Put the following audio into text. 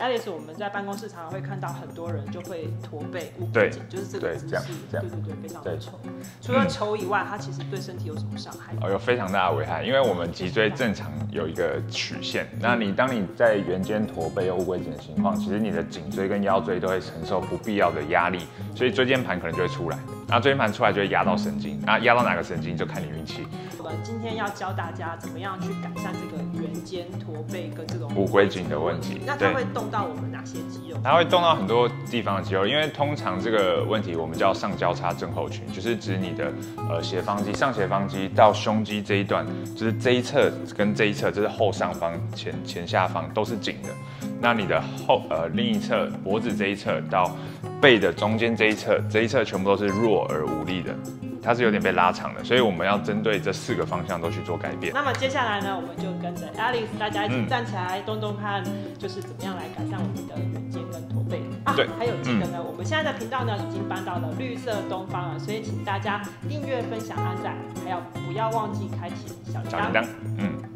Alice，我们在办公室常常会看到很多人就会驼背、无对骨颈，就是这个姿势，对对对，非常的丑。除了丑以外，它其实对身体有什么伤害？哦，有非常大的危害，因为我们脊椎正常有一个曲线，那你当你在圆肩驼背又乌龟颈的情况，其实你的颈椎跟腰椎都会承受不必要的压力，所以椎间盘可能就会出来，那椎间盘出来就会压到神经，那压到哪个神经就看你运气。我们今天要教大家怎么样去改善这个圆肩、驼背跟这种骨龟颈的问题那它对会动到我们哪些肌肉？它会动到很多地方的肌肉，因为通常这个问题我们叫上交叉症候群，就是指你的呃斜方肌、上斜方肌到胸肌这一段，就是这一侧跟这一侧，这是后上方、前前下方都是紧的。那你的后呃另一侧脖子这一侧到背的中间这一侧，这一侧全部都是弱而无力的，它是有点被拉长的，所以我们要针对这四个方向都去做改变。那么接下来呢，我们就跟着 Alice 大家一起嗯站起来动动看，就是怎么样来改善我们的圆肩跟驼背啊。对还有记得呢，我们现在的频道呢已经搬到了绿色东方了，所以请大家订阅、分享、按赞，还有不要忘记开启小铃铛小铃铛。，嗯。